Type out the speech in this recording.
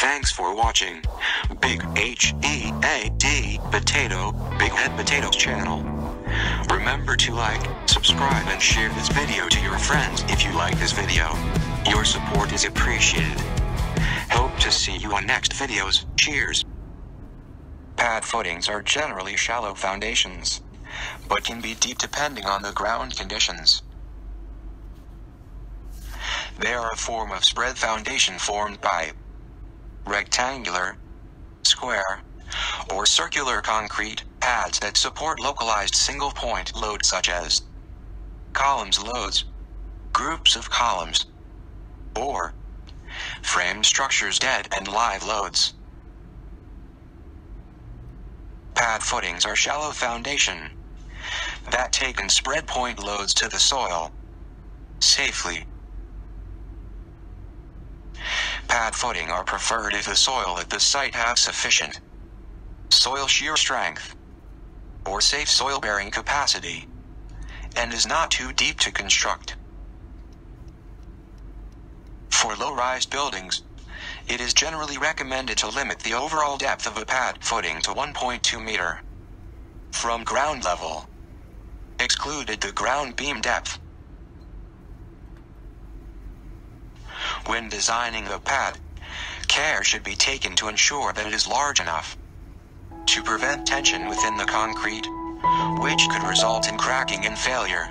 Thanks for watching. Big H E A D Potato, Big Head Potatoes channel. Remember to like, subscribe, and share this video to your friends if you like this video. Your support is appreciated. Hope to see you on next videos. Cheers. Pad footings are generally shallow foundations, but can be deep depending on the ground conditions. They are a form of spread foundation formed by rectangular, square, or circular concrete pads that support localized single point loads such as columns loads, groups of columns, or frame structures dead and live loads. Pad footings are shallow foundation that take and spread point loads to the soil safely. Pad footing are preferred if the soil at the site has sufficient soil shear strength or safe soil bearing capacity and is not too deep to construct. For low-rise buildings, it is generally recommended to limit the overall depth of a pad footing to 1.2 meter from ground level, excluded the ground beam depth. When designing the pad, care should be taken to ensure that it is large enough to prevent tension within the concrete, which could result in cracking and failure.